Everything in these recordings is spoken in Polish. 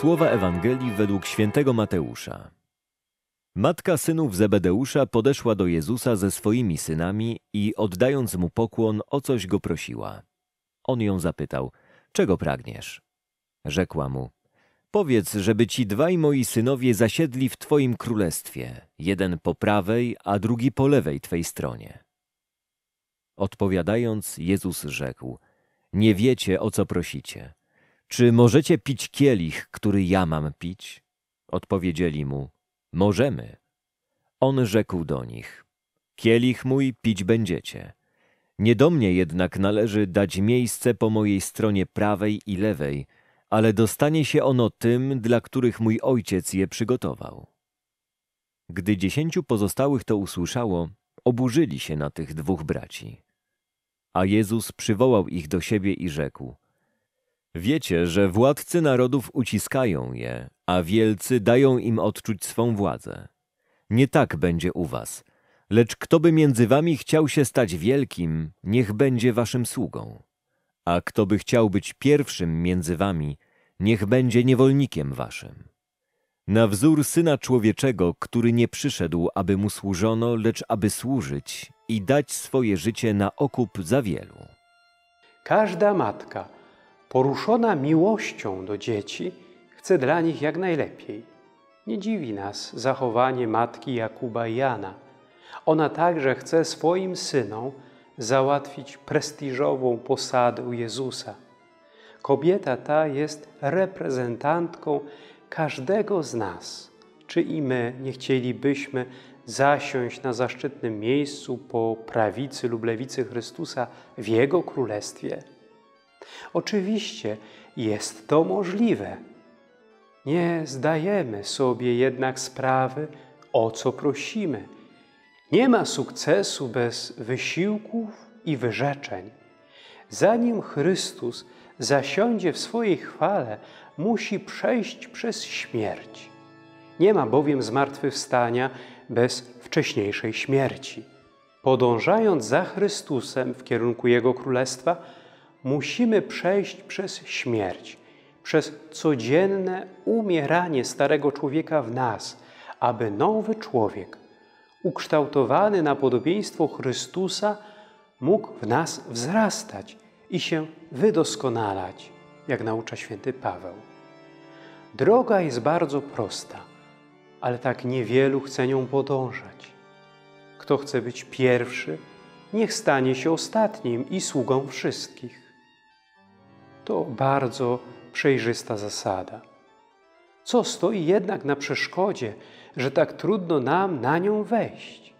Słowa Ewangelii według świętego Mateusza. Matka synów Zebedeusza podeszła do Jezusa ze swoimi synami i oddając mu pokłon, o coś go prosiła. On ją zapytał, czego pragniesz? Rzekła mu, powiedz, żeby ci dwaj moi synowie zasiedli w twoim królestwie, jeden po prawej, a drugi po lewej twej stronie. Odpowiadając, Jezus rzekł, nie wiecie, o co prosicie. Czy możecie pić kielich, który ja mam pić? Odpowiedzieli mu, możemy. On rzekł do nich, kielich mój pić będziecie. Nie do mnie jednak należy dać miejsce po mojej stronie prawej i lewej, ale dostanie się ono tym, dla których mój ojciec je przygotował. Gdy dziesięciu pozostałych to usłyszało, oburzyli się na tych dwóch braci. A Jezus przywołał ich do siebie i rzekł – Wiecie, że władcy narodów uciskają je, a wielcy dają im odczuć swą władzę. Nie tak będzie u was. Lecz kto by między wami chciał się stać wielkim, niech będzie waszym sługą. A kto by chciał być pierwszym między wami, niech będzie niewolnikiem waszym. Na wzór Syna Człowieczego, który nie przyszedł, aby mu służono, lecz aby służyć i dać swoje życie na okup za wielu. Każda matka – poruszona miłością do dzieci, chce dla nich jak najlepiej. Nie dziwi nas zachowanie matki Jakuba i Jana. Ona także chce swoim synom załatwić prestiżową posadę u Jezusa. Kobieta ta jest reprezentantką każdego z nas. Czy i my nie chcielibyśmy zasiąść na zaszczytnym miejscu po prawicy lub lewicy Chrystusa w Jego Królestwie? Oczywiście jest to możliwe. Nie zdajemy sobie jednak sprawy, o co prosimy. Nie ma sukcesu bez wysiłków i wyrzeczeń. Zanim Chrystus zasiądzie w swojej chwale, musi przejść przez śmierć. Nie ma bowiem zmartwychwstania bez wcześniejszej śmierci. Podążając za Chrystusem w kierunku Jego Królestwa, musimy przejść przez śmierć, przez codzienne umieranie starego człowieka w nas, aby nowy człowiek, ukształtowany na podobieństwo Chrystusa, mógł w nas wzrastać i się wydoskonalać, jak naucza święty Paweł. Droga jest bardzo prosta, ale tak niewielu chce nią podążać. Kto chce być pierwszy, niech stanie się ostatnim i sługą wszystkich. To bardzo przejrzysta zasada. Co stoi jednak na przeszkodzie, że tak trudno nam na nią wejść?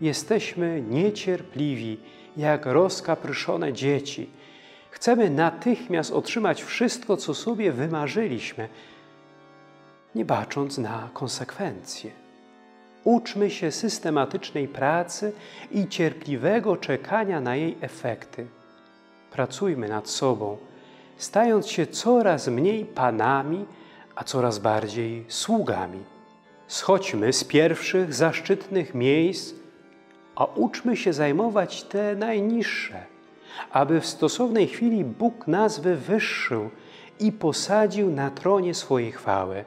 Jesteśmy niecierpliwi, jak rozkapryszone dzieci. Chcemy natychmiast otrzymać wszystko, co sobie wymarzyliśmy, nie bacząc na konsekwencje. Uczmy się systematycznej pracy i cierpliwego czekania na jej efekty pracujmy nad sobą, stając się coraz mniej panami, a coraz bardziej sługami. Schodźmy z pierwszych zaszczytnych miejsc, a uczmy się zajmować te najniższe, aby w stosownej chwili Bóg nas wywyższył i posadził na tronie swojej chwały.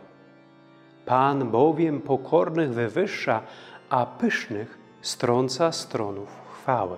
Pan bowiem pokornych wywyższa, a pysznych strąca z tronów chwały.